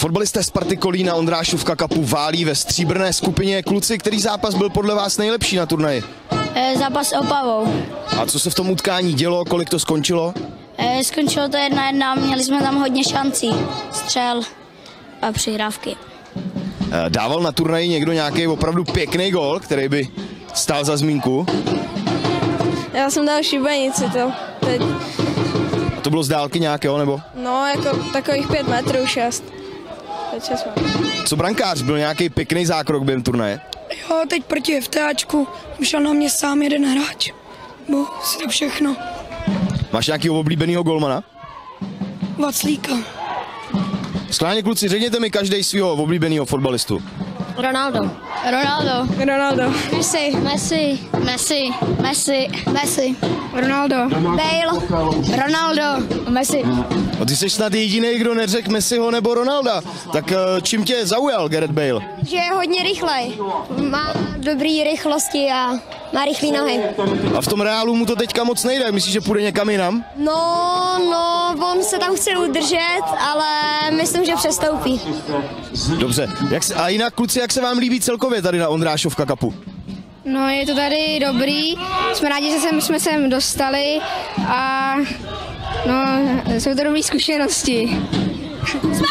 Fotbalisté Sparty Kolína Ondrášovka Kapu válí ve stříbrné skupině. Kluci, který zápas byl podle vás nejlepší na turnaji? Eh, zápas s Opavou. A co se v tom utkání dělo, kolik to skončilo? Eh, Skončilo to jedna jedna, měli jsme tam hodně šancí, střel a přihrávky. Eh, Dával na turnaji někdo nějaký opravdu pěkný gol, který by stál za zmínku? Já jsem dal šibenici to. Teď. A to bylo z dálky nějakého, nebo? No, jako takových pět metrů, šest. Co brankář, byl nějaký pěkný zákrok během turnaje? Jo, teď proti FTAčku šel na mě sám jeden hráč. Bo si to všechno. Máš nějakého oblíbeného golmana? Vaclíka. Skláně kluci, řekněte mi každý svého oblíbeného fotbalistu. Ronaldo. Ronaldo. Ronaldo. Messi. Messi. Messi. Messi. Messi. Ronaldo. Bale. Ronaldo. Messi. A ty jsi snad jediný, kdo neřekl Messiho nebo Ronalda. Tak eh, čím tě zaujal Gareth Bale? Že je hodně rychlej. Má dobrý rychlosti a má rychlé nohy. A v tom reálu mu to teďka moc nejde. Myslíš, že půjde někam jinam? No, no, on se tam chce udržet, ale myslím, že přestoupí. Dobře. Jak se, a jinak kluci, jak se vám líbí celkově tady na Ondrášovka Kapu? No, je to tady dobrý. Jsme rádi, že sem, jsme sem dostali a no, jsou to dobré zkušenosti. Jsme